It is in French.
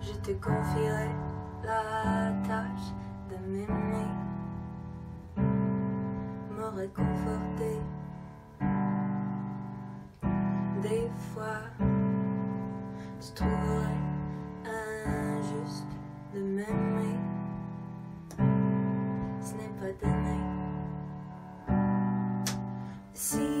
je te confierai la tâche de m'aimer, me réconforter. Des fois, je trouverais injuste de m'aimer, ce n'est pas donné. Si